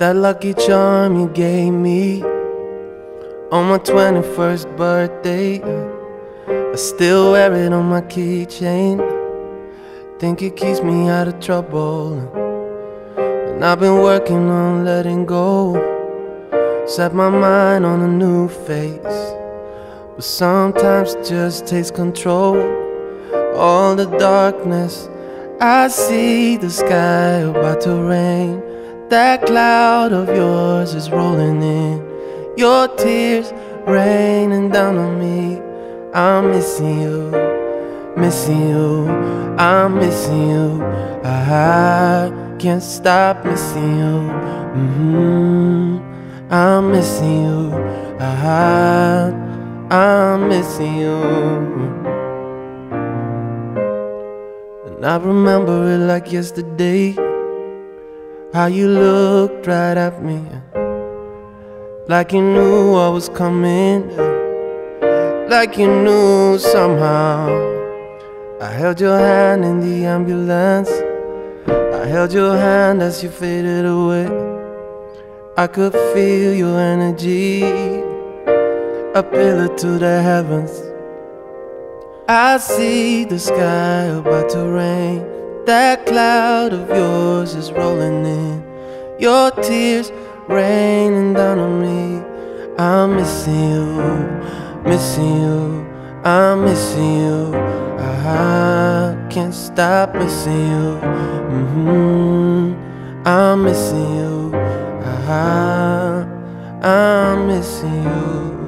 That lucky charm you gave me on my 21st birthday. I still wear it on my keychain. Think it keeps me out of trouble. And I've been working on letting go. Set my mind on a new face. But sometimes it just takes control. All the darkness, I see the sky about to rain. That cloud of yours is rolling in. Your tears raining down on me. I'm missing you, missing you. I'm missing you. I can't stop missing you. Mm-hmm. I'm missing you. I, I'm missing you. And I remember it like yesterday. How you looked right at me. Like you knew I was coming. Like you knew somehow. I held your hand in the ambulance. I held your hand as you faded away. I could feel your energy. A pillar to the heavens. I see the sky about to rain that cloud of yours is rolling in. Your tears raining down on me. I'm missing you, missing you. I'm missing you. I can't stop missing you. Mm-hmm. I'm missing you. I, I'm missing you.